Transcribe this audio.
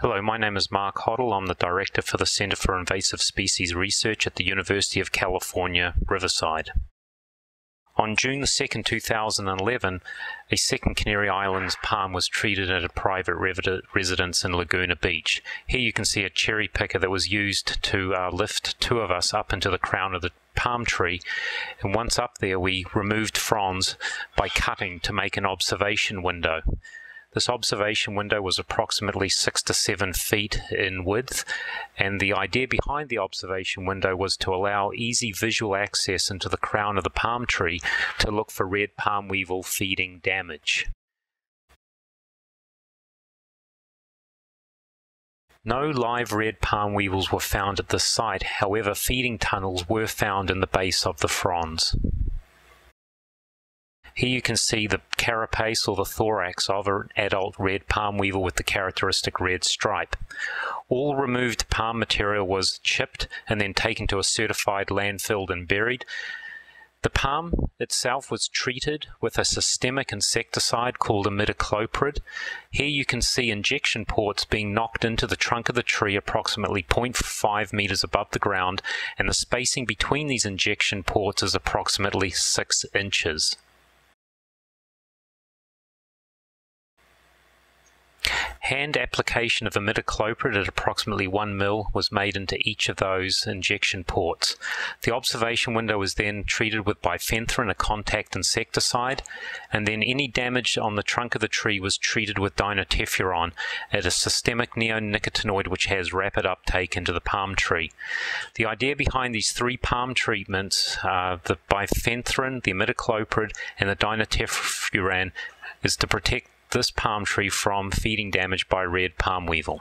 Hello, my name is Mark Hoddle. I'm the Director for the Center for Invasive Species Research at the University of California, Riverside. On June 2, 2011, a second Canary Islands palm was treated at a private residence in Laguna Beach. Here you can see a cherry picker that was used to uh, lift two of us up into the crown of the palm tree. And once up there, we removed fronds by cutting to make an observation window. This observation window was approximately six to seven feet in width, and the idea behind the observation window was to allow easy visual access into the crown of the palm tree to look for red palm weevil feeding damage. No live red palm weevils were found at this site, however feeding tunnels were found in the base of the fronds. Here you can see the carapace or the thorax of an adult red palm weevil with the characteristic red stripe. All removed palm material was chipped and then taken to a certified landfill and buried. The palm itself was treated with a systemic insecticide called imidacloprid. Here you can see injection ports being knocked into the trunk of the tree approximately 0.5 meters above the ground, and the spacing between these injection ports is approximately 6 inches. Hand application of imidacloprid at approximately 1 mil was made into each of those injection ports. The observation window was then treated with bifenthrin, a contact insecticide, and then any damage on the trunk of the tree was treated with dinotefuran, at a systemic neonicotinoid which has rapid uptake into the palm tree. The idea behind these three palm treatments, uh, the bifenthrin, the imidacloprid, and the dinotefuran, is to protect this palm tree from feeding damage by red palm weevil.